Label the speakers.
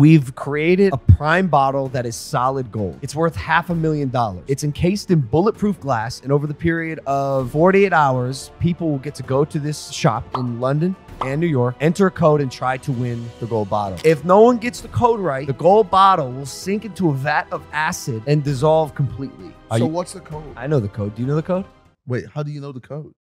Speaker 1: We've created a prime bottle that is solid gold. It's worth half a million dollars. It's encased in bulletproof glass, and over the period of 48 hours, people will get to go to this shop in London and New York, enter a code, and try to win the gold bottle. If no one gets the code right, the gold bottle will sink into a vat of acid and dissolve completely.
Speaker 2: So
Speaker 1: you-
Speaker 2: what's the code?
Speaker 1: I know the code. Do you know the code?
Speaker 2: Wait, how do you know the code?